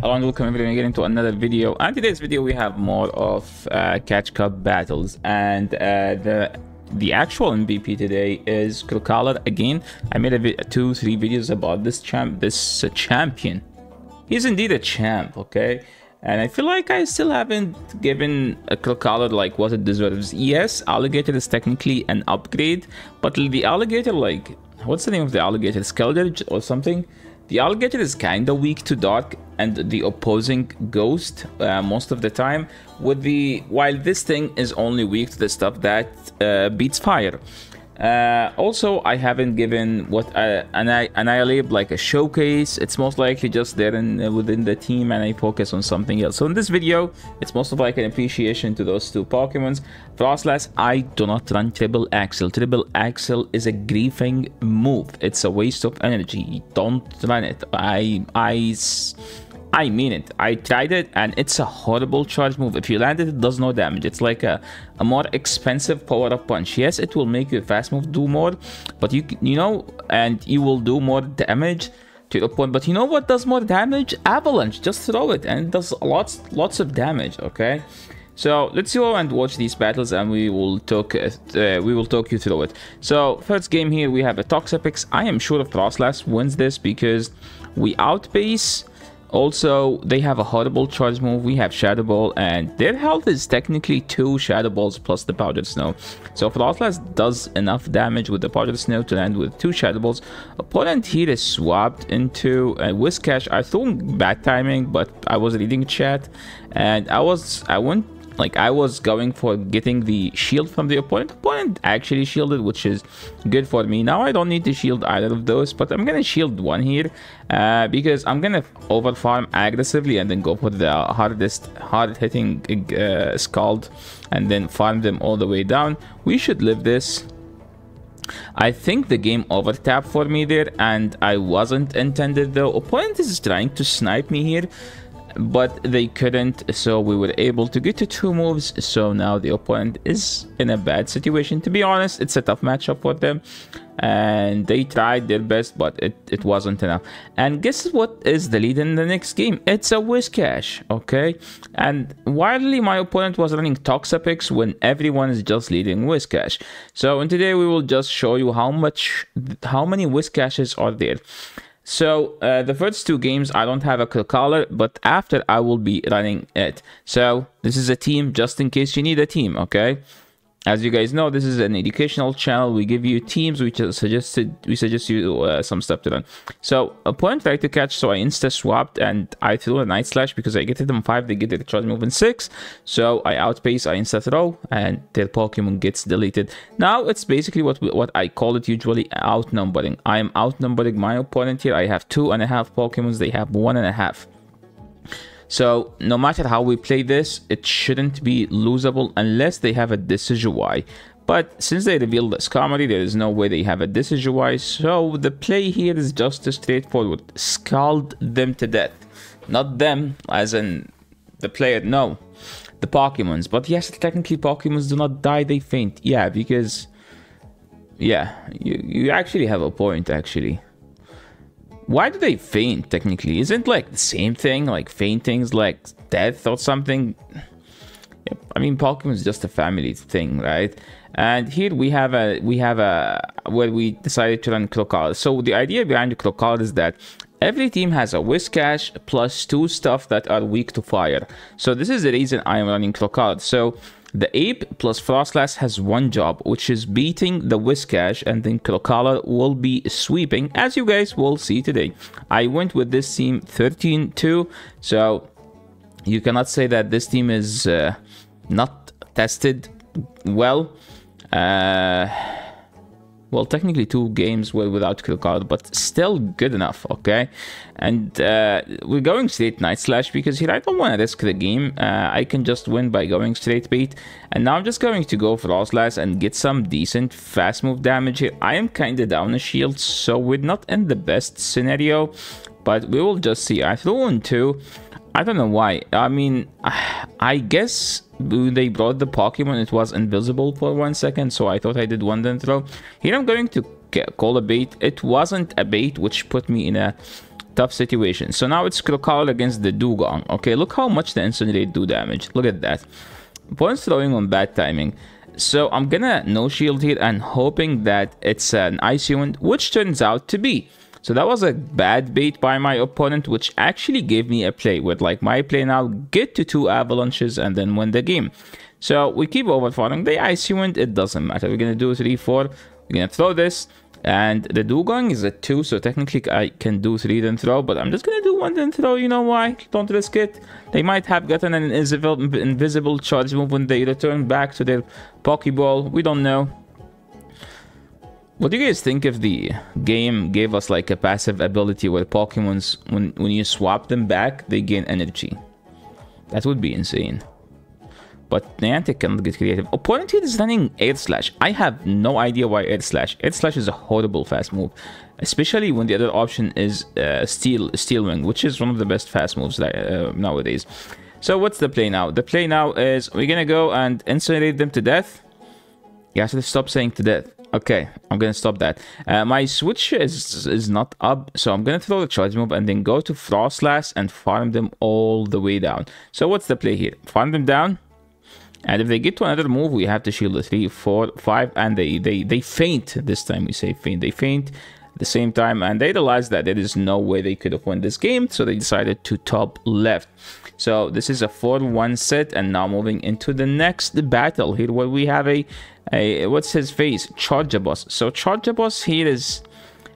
Hello and welcome everyone again to another video. And today's video we have more of uh, catch cup battles and uh, the the actual MVP today is Crocalor. Again, I made a two three videos about this champ this uh, champion. He's indeed a champ, okay? And I feel like I still haven't given a Crocalor like what it deserves. Yes, Alligator is technically an upgrade, but the Alligator like what's the name of the Alligator? Skeletor or something? The Alligator is kinda weak to Dark and the opposing Ghost uh, most of the time, with the while this thing is only weak to the stuff that uh, beats Fire. Uh, also, I haven't given what uh, Annihilape like a showcase. It's most likely just there in, uh, within the team, and I focus on something else. So in this video, it's most of like an appreciation to those two Pokemons. Froslass, I do not run Triple Axel. Triple Axel is a griefing move. It's a waste of energy. Don't run it. I I. I mean it. I tried it and it's a horrible charge move. If you land it, it does no damage. It's like a, a more expensive power-up punch. Yes, it will make your fast move do more, but you you know, and you will do more damage to your opponent. But you know what does more damage? Avalanche. Just throw it and it does lots lots of damage, okay? So let's go and watch these battles and we will talk uh, we will talk you through it. So first game here we have a Toxapex. I am sure of Froslass wins this because we outpace also, they have a horrible charge move. We have Shadow Ball, and their health is technically two Shadow Balls plus the Powdered Snow. So Froslass does enough damage with the Powdered Snow to land with two Shadow Balls. Opponent here is swapped into uh, a Whiscash. I thought bad timing, but I was reading chat, and I was I went like I was going for getting the shield from the opponent. Opponent actually shielded, which is good for me. Now I don't need to shield either of those, but I'm gonna shield one here uh, because I'm gonna over farm aggressively and then go for the hardest, hard hitting uh, Scald and then farm them all the way down. We should live this. I think the game over tapped for me there and I wasn't intended though. Opponent is trying to snipe me here but they couldn't so we were able to get to two moves so now the opponent is in a bad situation. To be honest it's a tough matchup for them and they tried their best but it, it wasn't enough. And guess what is the lead in the next game? It's a Whiscash okay? And wildly my opponent was running Toxapex when everyone is just leading Whiscash so and today we will just show you how much how many Whiscashes are there so uh, the first two games, I don't have a color, but after I will be running it. So this is a team just in case you need a team, okay? As you guys know this is an educational channel. We give you teams. Which we suggested we suggest you uh, some stuff to run so a point like to catch so i insta swapped and i threw a night slash because i get them five. They get the charge move in six. So i outpace i insta throw and their pokemon gets deleted. Now it's basically what what i call it usually outnumbering. I am outnumbering my opponent here. I have two and a half pokemons. They have one and a half so no matter how we play this, it shouldn't be losable unless they have a Decidueye. But since they revealed this comedy, there is no way they have a Decidueye. So the play here is just as straightforward. Scald them to death. Not them, as in the player, no. The Pokemons. But yes, technically Pokemons do not die, they faint. Yeah, because... Yeah, you, you actually have a point, actually. Why do they faint, technically? Isn't like the same thing? Like fainting's like death or something? I mean, Pokemon is just a family thing, right? And here we have a we have a where we decided to run Crocalor. So the idea behind the is that every team has a Whiscash plus two stuff that are weak to fire. So this is the reason I am running Crocalor. So the Ape plus Froslass has one job, which is beating the Whiscash, and then Crocalor will be sweeping, as you guys will see today. I went with this team 13-2, so you cannot say that this team is uh, not tested well. Uh, well, technically two games without kill card, but still good enough, okay? And uh, we're going straight Night Slash because here I don't want to risk the game. Uh, I can just win by going straight bait. And now I'm just going to go Froslass and get some decent fast move damage here. I am kind of down a shield, so we're not in the best scenario, but we will just see. I threw in two. I don't know why. I mean, I guess they brought the Pokemon, it was invisible for one second, so I thought I did one then throw. Here I'm going to call a bait. It wasn't a bait, which put me in a tough situation. So now it's Krokal against the Dewgong. Okay, look how much the Incinerate do damage. Look at that. Opponent's throwing on bad timing. So I'm gonna no shield here and hoping that it's an Icy Wind, which turns out to be. So that was a bad bait by my opponent, which actually gave me a play with like my play now, get to two avalanches and then win the game. So we keep overfarming the Icy Wind, it doesn't matter. We're gonna do 3-4, we're gonna throw this, and the Dewgong is a 2, so technically I can do 3 then throw, but I'm just gonna do 1 then throw, you know why? Don't risk it. They might have gotten an invisible, invisible charge move when they return back to their Pokeball, we don't know. What do you guys think if the game gave us like a passive ability where Pokemons, when, when you swap them back, they gain energy? That would be insane. But Niantic cannot get creative. Opponent here is running Air Slash. I have no idea why Air Slash. Air Slash is a horrible fast move. Especially when the other option is uh, Steel, Steel Wing, which is one of the best fast moves that, uh, nowadays. So what's the play now? The play now is we're gonna go and incinerate them to death. You have to stop saying to death. Okay, I'm gonna stop that. Uh, my switch is is not up, so I'm gonna throw the charge move and then go to Froslass and farm them all the way down. So what's the play here? Farm them down, and if they get to another move, we have to shield the three, four, five, and they they they faint this time. We say faint. They faint the same time, and they realize that there is no way they could have won this game, so they decided to top left. So this is a 4-1 set, and now moving into the next battle here, where we have a, a what's his face, Charjabug. So Charjabug here is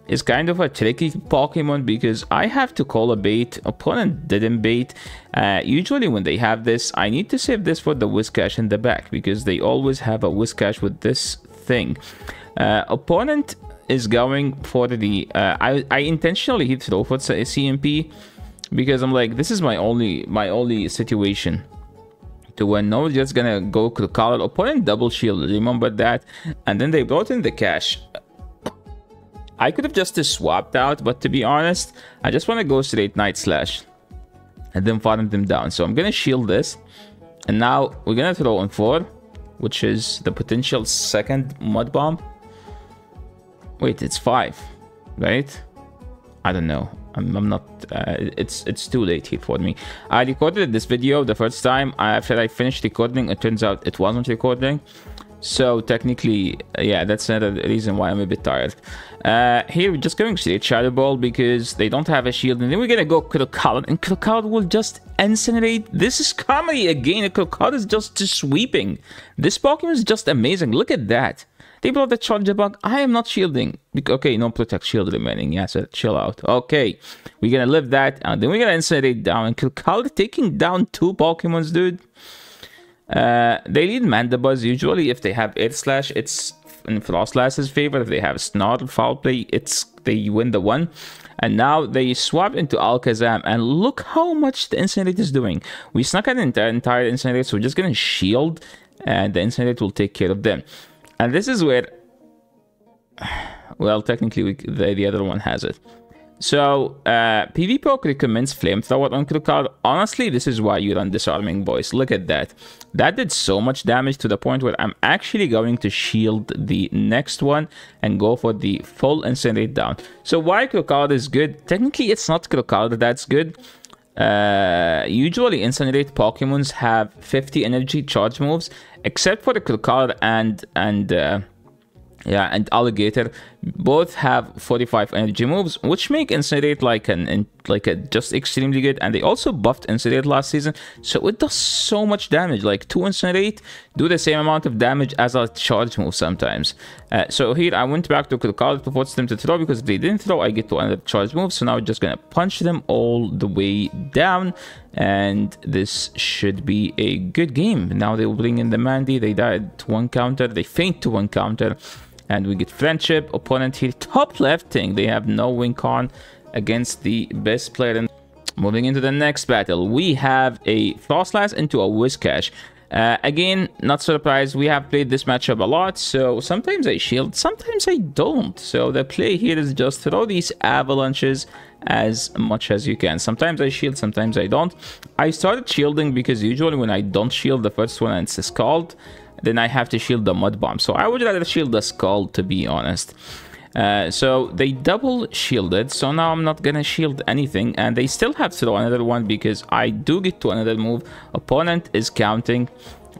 is kind of a tricky Pokemon because I have to call a bait. Opponent didn't bait. Uh, usually when they have this, I need to save this for the Whiscash in the back because they always have a Whiscash with this thing. Uh, opponent is going for the... Uh, I, I intentionally hit throw for CMP because I'm like, this is my only my only situation to win. No just gonna go to color opponent double shield. Remember that? And then they brought in the cash. I could have just swapped out, but to be honest, I just want to go straight Night Slash and then farm them down. So I'm to shield this. And now we're to throw on 4, which is the potential second Mud Bomb. Wait, it's 5, right? I don't know. I'm, I'm not, uh, it's it's too late here for me. I recorded this video the first time. After I finished recording, it turns out it wasn't recording. So technically, yeah, that's another reason why I'm a bit tired. Uh, here, we're just going straight Shadow Ball because they don't have a shield. And then we're gonna go Krokal, and Krokal will just incinerate. This is comedy again. Krokal is just sweeping. This Pokemon is just amazing. Look at that. They brought the bug I am not shielding. Okay, no Protect Shield remaining. Yeah, so chill out. Okay, we're gonna live that. And then we're gonna incinerate down. And kill Krokal taking down two Pokemons, dude. Uh, they lead Mandibuzz usually if they have Air Slash, it's in Froslass's favor. If they have Snarl Foul Play, it's they win the one. And now they swap into Alakazam, and look how much the Incinerate is doing. We snuck an entire, entire Incinerate, so we're just gonna shield, and the Incinerate will take care of them. And this is where, well, technically we, the, the other one has it. So, uh, PvPoke recommends Flamethrower on Krokal. Honestly, this is why you run Disarming Voice. Look at that. That did so much damage to the point where I'm actually going to shield the next one and go for the full Incinerate down. So why Krokal is good? Technically, it's not Krokal that's good. Uh, usually, Incinerate Pokemons have 50 energy charge moves, except for the Krokal and... and uh, yeah, and Alligator both have 45 energy moves, which make Incinerate like an like a just extremely good. And they also buffed Incinerate last season, so it does so much damage. Like two Incinerate do the same amount of damage as a charge move sometimes. Uh, so here I went back to Krokal to force them to throw because if they didn't throw, I get to another charge move. So now I'm just gonna punch them all the way down, and this should be a good game. Now they will bring in the Mandy. They died to one counter. They faint to one counter. And we get friendship, opponent here, top left thing. They have no win con against the best player. In Moving into the next battle, we have a Froslass into a Whiscash. Uh, again, not surprised, we have played this matchup a lot, so sometimes I shield, sometimes I don't. So the play here is just throw these avalanches as much as you can. Sometimes I shield, sometimes I don't. I started shielding because usually when I don't shield the first one and it's scald, then I have to shield the mud bomb. So I would rather shield the scald, to be honest. Uh, so they double shielded, so now I'm not gonna shield anything, and they still have to throw another one because I do get to another move. Opponent is counting,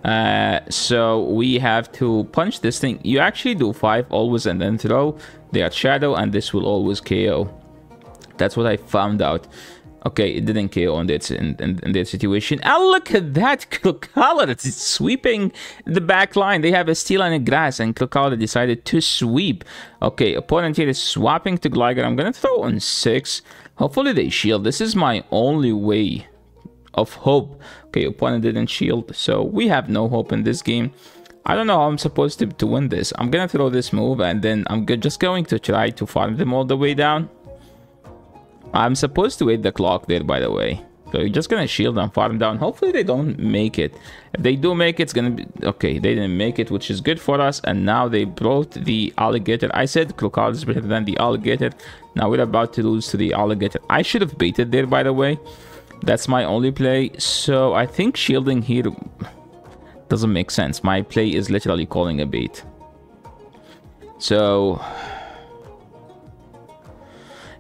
uh, so we have to punch this thing. You actually do 5 always and then throw. They shadow, and this will always KO. That's what I found out. Okay, it didn't KO on that in, in, in that situation. Oh, look at that Crocalor! It's sweeping the back line. They have a steel and a grass, and Crocalor decided to sweep. Okay, opponent here is swapping to Gligar. I'm gonna throw on six. Hopefully they shield. This is my only way of hope. Okay, opponent didn't shield, so we have no hope in this game. I don't know how I'm supposed to, to win this. I'm gonna throw this move, and then I'm just going to try to farm them all the way down. I'm supposed to wait the clock there, by the way. So you're just gonna shield and farm down. Hopefully they don't make it. If they do make it, it's gonna be... Okay, they didn't make it, which is good for us. And now they brought the alligator. I said Crocodile is better than the alligator. Now we're about to lose to the alligator. I should have baited there, by the way. That's my only play. So I think shielding here doesn't make sense. My play is literally calling a bait. So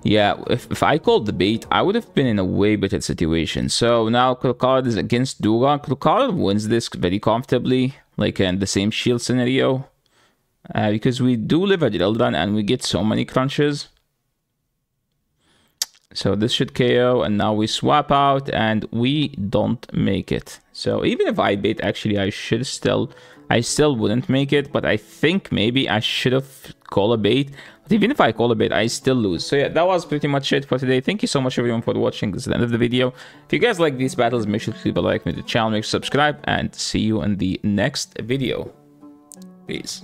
yeah, if, if I called the bait, I would have been in a way better situation. So now Crocodile is against Dewgong. Crocodile wins this very comfortably, like in the same shield scenario. Uh, because we do live a drill and we get so many crunches. So this should KO and now we swap out and we don't make it. So even if I bait, actually I should still, I still wouldn't make it, but I think maybe I should have called a bait. But even if I call a bit, I still lose. So yeah, that was pretty much it for today. Thank you so much everyone for watching. This is the end of the video. If you guys like these battles, make sure to leave a like, to the channel, make sure to subscribe, and see you in the next video. Peace.